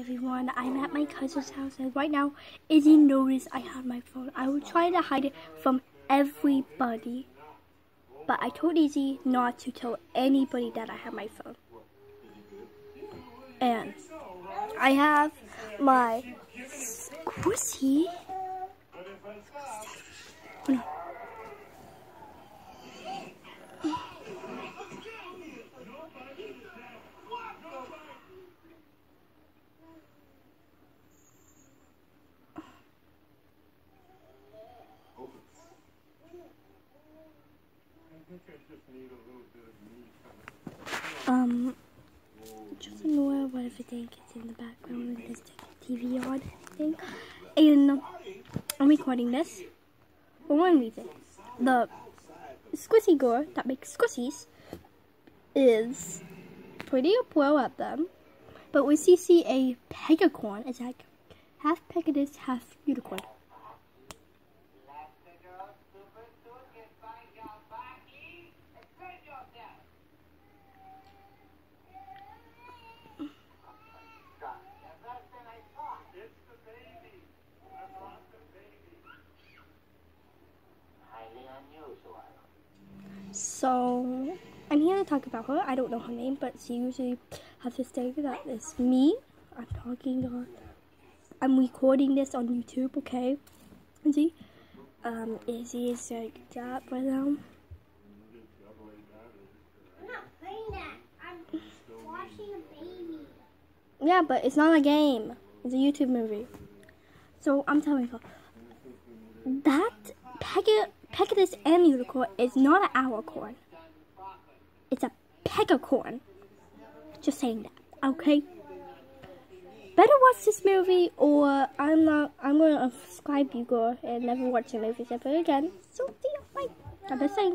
everyone. I'm at my cousin's house and right now Izzy noticed I have my phone. I was trying to hide it from everybody. But I told Izzy not to tell anybody that I have my phone. And I have my squishy. Hold on. Um, just ignore whatever thing is in the background with this TV on thing. And I'm recording this for one reason. The squishy girl that makes squishies is pretty pro at them. But when she see a pegacorn, it's like half pegasus, half unicorn. So, I'm here to talk about her. I don't know her name, but she usually has to thing that is me. I'm talking on, I'm recording this on YouTube, okay? See? Um, Izzy is like that right now. I'm not playing that. I'm watching a baby. Yeah, but it's not a game. It's a YouTube movie. So I'm telling her that Pega Pegasus and unicorn is not an alicorn. It's a pegacorn. Just saying that, okay? Better watch this movie, or I'm not. I'm gonna unsubscribe you, girl, and never watch your movies ever again. So see you. Bye. I'm just saying.